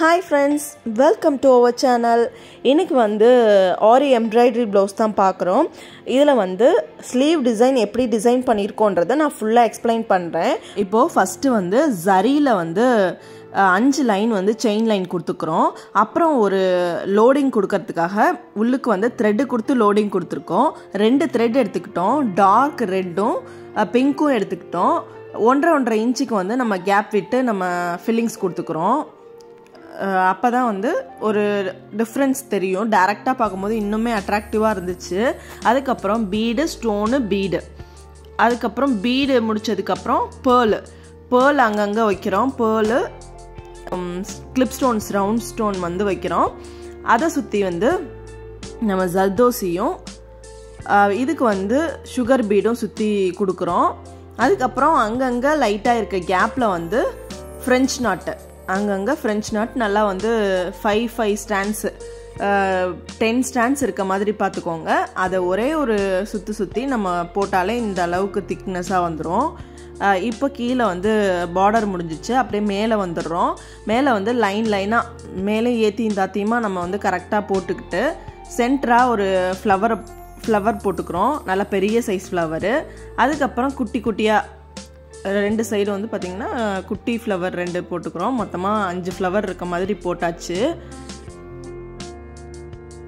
Hi friends welcome to our channel இன்றைக்கி வந்து ஆரி embroidery blouse தான் பார்க்குறோம். இதில் வந்து ஸ்லீவ் டிசைன் எப்படி டிசைன் பண்ணியிருக்கோன்றதை நான் ஃபுல்லாக எக்ஸ்பிளைன் பண்ணுறேன் இப்போது ஃபஸ்ட்டு வந்து ஜரியில் வந்து அஞ்சு லைன் வந்து செயின் லைன் கொடுத்துக்குறோம். அப்புறம் ஒரு லோடிங் கொடுக்கறதுக்காக உள்ளுக்கு வந்து த்ரெட்டு கொடுத்து லோடிங் கொடுத்துருக்கோம். ரெண்டு த்ரெட் எடுத்துக்கிட்டோம். டார்க் ரெட்டும் பிங்க்கும் எடுத்துக்கிட்டோம். ஒன்றரை ஒன்றரை இன்ச்சுக்கு வந்து நம்ம கேப் விட்டு நம்ம ஃபில்லிங்ஸ் கொடுத்துக்குறோம். அப்போ தான் வந்து ஒரு டிஃப்ரென்ஸ் தெரியும். டேரெக்டாக பார்க்கும்போது இன்னுமே அட்ராக்டிவாக இருந்துச்சு. அதுக்கப்புறம் பீடு ஸ்டோனு பீடு அதுக்கப்புறம் பீடு முடிச்சதுக்கப்புறம் பேர்லு பேர்ல் அங்கங்கே வைக்கிறோம். Pearl clip stones round stone வந்து வைக்கிறோம். அதை சுற்றி வந்து நம்ம ஜர்தோசியும் இதுக்கு வந்து சுகர் பீடும் சுற்றி கொடுக்குறோம். அதுக்கப்புறம் அங்கங்கே லைட்டாக இருக்க கேப்பில் வந்து ஃப்ரெஞ்ச் நாட்டை அங்கங்கே ஃப்ரெஞ்ச் நாட் நல்லா வந்து five five stands ten stands இருக்க மாதிரி பார்த்துக்கோங்க. அதை ஒரே ஒரு சுற்றி சுற்றி நம்ம போட்டாலே இந்த அளவுக்கு திக்னஸாக வந்துடும் இப்போ கீழே வந்து பார்டர் முடிஞ்சிச்சு. அப்படியே மேலே வந்துடுறோம். மேலே வந்து லைன் லைனாக மேலே ஏற்றியும் தாத்தியமாக நம்ம வந்து கரெக்டாக போட்டுக்கிட்டு சென்டராக ஒரு ஃப்ளவர் ஃப்ளவர் போட்டுக்கிறோம். நல்லா பெரிய சைஸ் ஃப்ளவரு அதுக்கப்புறம் குட்டி குட்டியாக ரெண்டு சைடு வந்து பார்த்திங்கன்னா குட்டி ஃப்ளவர் ரெண்டு போட்டுக்கிறோம். மொத்தமாக அஞ்சு ஃப்ளவர் இருக்க மாதிரி போட்டாச்சு.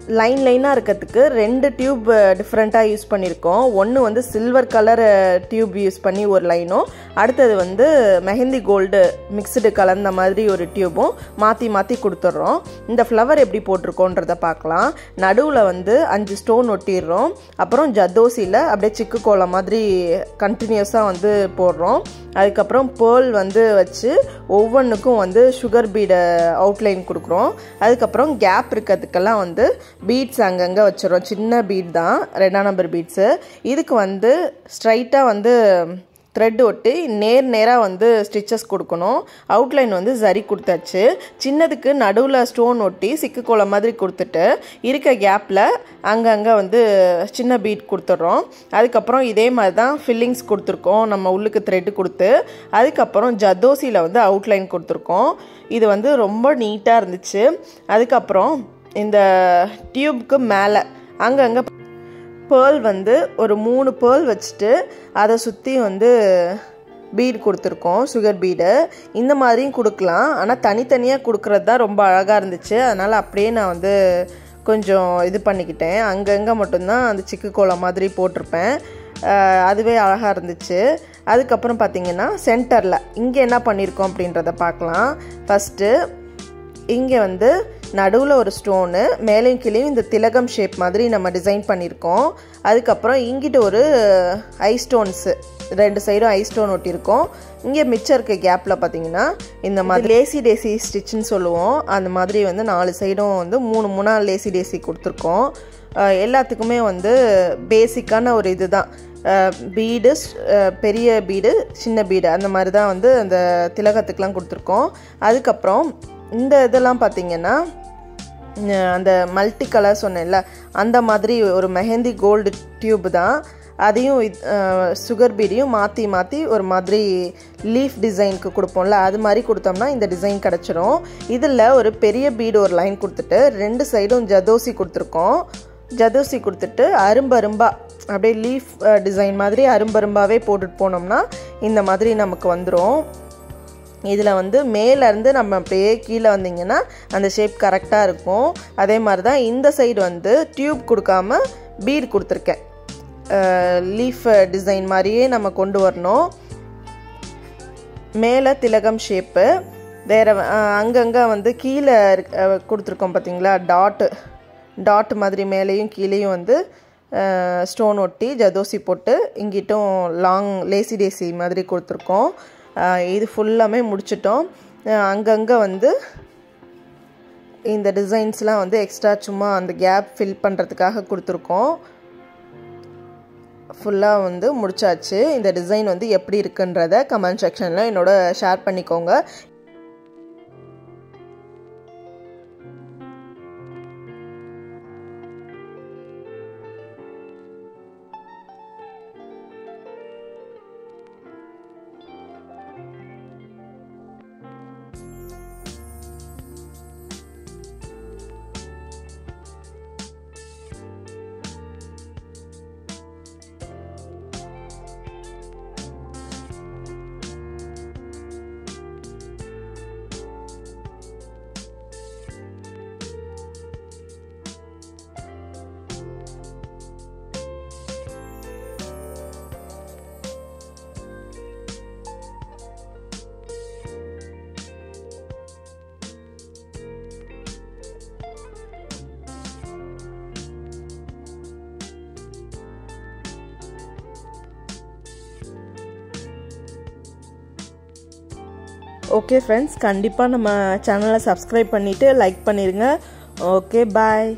லைன் லைனாக இருக்கிறதுக்கு ரெண்டு டியூப் டிஃப்ரெண்ட்டாக யூஸ் பண்ணியிருக்கோம். ஒன்று வந்து சில்வர் கலர் டியூப் யூஸ் பண்ணி ஒரு லைனும் அடுத்தது வந்து மெஹந்தி கோல்டு மிக்சடு கலந்த மாதிரி ஒரு டியூபும் மாற்றி மாற்றி கொடுத்துட்றோம். இந்த ஃப்ளவர் எப்படி போட்டிருக்கோன்றத பார்க்கலாம். நடுவில் வந்து அஞ்சு ஸ்டோன் ஒட்டிடுறோம். அப்புறம் ஜத்தோசியில் அப்படியே சிக்கு கோலம் மாதிரி கண்டினியூஸாக வந்து போடுறோம். அதுக்கப்புறம் பேர்ல் வந்து வச்சு ஒவ்வொன்றுக்கும் வந்து சுகர் பீடை அவுட்லைன் கொடுக்குறோம். அதுக்கப்புறம் கேப் இருக்கிறதுக்கெல்லாம் வந்து பீட்ஸ் அங்கங்கே வச்சிடறோம் சின்ன பீட் தான். ரெண்டாம் நம்பர் பீட்ஸு இதுக்கு வந்து ஸ்ட்ரைட்டாக வந்து த்ரெட் ஒட்டி நேர் நேராக வந்து ஸ்டிச்சஸ் கொடுக்கணும். அவுட்லைன் வந்து சரி கொடுத்தாச்சு. சின்னதுக்கு நடுவில் ஸ்டோன் ஒட்டி சிக்கு கோலம் மாதிரி கொடுத்துட்டு இருக்க கேப்பில் அங்கங்கே வந்து சின்ன பீட் கொடுத்துட்றோம். அதுக்கப்புறம் இதே மாதிரி தான் ஃபில்லிங்ஸ் கொடுத்துருக்கோம். நம்ம உள்ளுக்கு த்ரெட்டு கொடுத்து அதுக்கப்புறம் ஜதோசியில் வந்து அவுட்லைன் கொடுத்துருக்கோம். இது வந்து ரொம்ப நீட்டாக இருந்துச்சு. அதுக்கப்புறம் இந்த டியூப்க்கு மேலே அங்கங்கே பேர்ல் வந்து ஒரு மூணு பேர்ல் வச்சுட்டு அதை சுற்றி வந்து பீடு கொடுத்துருக்கோம் சுகர் பீடு இந்த மாதிரியும் கொடுக்கலாம். ஆனால் தனித்தனியாக கொடுக்குறது தான் ரொம்ப அழகாக இருந்துச்சு. அதனால் அப்படியே நான் வந்து கொஞ்சம் இது பண்ணிக்கிட்டேன். அங்கங்கே மட்டும்தான் அந்த சிக்கு கோலம் மாதிரி போட்டிருப்பேன். அதுவே அழகாக இருந்துச்சு. அதுக்கப்புறம் பார்த்தீங்கன்னா சென்டரில் இங்கே என்ன பண்ணியிருக்கோம் அப்படின்றத பார்க்கலாம். ஃபஸ்ட்டு இங்கே வந்து நடுவில் ஒரு ஸ்டோனு மேலேயும் கீழேயும் இந்த திலகம் ஷேப் மாதிரி நம்ம டிசைன் பண்ணியிருக்கோம். அதுக்கப்புறம் இங்கிட்ட ஒரு ஐ ஸ்டோன்ஸு ரெண்டு சைடும் ஐ ஸ்டோன் ஒட்டியிருக்கோம். இங்கே மிச்சம் இருக்க கேப்பில் பார்த்தீங்கன்னா இந்த மாதிரி லேசி டேசி ஸ்டிச்சுன்னு சொல்லுவோம். அந்த மாதிரி வந்து நாலு சைடும் வந்து மூணு மூணா லேசி டேசி கொடுத்துருக்கோம். எல்லாத்துக்குமே வந்து பேசிக்கான ஒரு இதுதான். பீடு பெரிய பீடு சின்ன பீடு அந்த மாதிரி தான் வந்து அந்த திலகத்துக்கெலாம் கொடுத்துருக்கோம். அதுக்கப்புறம் இந்த இதெல்லாம் பார்த்தீங்கன்னா அந்த மல்டி கலர் சொன்னேன்ல அந்த மாதிரி ஒரு மெஹந்தி கோல்டு டியூப் தான். அதையும் சுகர் பீடையும் மாற்றி மாற்றி ஒரு மாதிரி லீஃப் டிசைனுக்கு கொடுப்போம்ல அது மாதிரி கொடுத்தோம்னா இந்த டிசைன் கிடச்சிரும். இதில் ஒரு பெரிய பீடு ஒரு லைன் கொடுத்துட்டு ரெண்டு சைடும் ஜதோசி கொடுத்துருக்கோம். ஜதோசி கொடுத்துட்டு அரும்பரும்பா அப்படியே லீஃப் டிசைன் மாதிரி அரும்பரும்பாவே போட்டுட்டு போனோம்னா இந்த மாதிரி நமக்கு வந்துடும் இதில் வந்து மேலேருந்து நம்ம அப்படியே கீழே வந்தீங்கன்னா அந்த ஷேப் கரெக்டாக இருக்கும். அதே மாதிரி தான் இந்த சைடு வந்து டியூப் கொடுக்காம பீட் கொடுத்துருக்கேன். லீஃப் டிசைன் மாதிரியே நம்ம கொண்டு வரணும். மேலே திலகம் ஷேப்பு வேறு அங்கங்கே வந்து கீழே கொடுத்துருக்கோம் பார்த்தீங்களா டாட்டு டாட் மாதிரி மேலேயும் கீழேயும் வந்து ஸ்டோன் ஒட்டி ஜதோசி போட்டு இங்கிட்டும் லாங் லேசி டேசி மாதிரி கொடுத்துருக்கோம். இது ஃபுல்லாமே முடிச்சிட்டோம். அங்கங்கே வந்து இந்த டிசைன்ஸ்லாம் வந்து எக்ஸ்ட்ரா சும்மா அந்த கேப் ஃபில் பண்ணுறதுக்காக கொடுத்துருக்கோம். ஃபுல்லாக வந்து முடிச்சாச்சு. இந்த டிசைன் வந்து எப்படி இருக்குன்றத கமெண்ட் செக்ஷனில் என்னோட ஷேர் பண்ணிக்கோங்க. ஓகே ஃப்ரெண்ட்ஸ் கண்டிப்பாக நம்ம சேனலை சப்ஸ்கிரைப் பண்ணிவிட்டு லைக் பண்ணிடுங்க ஓகே பாய்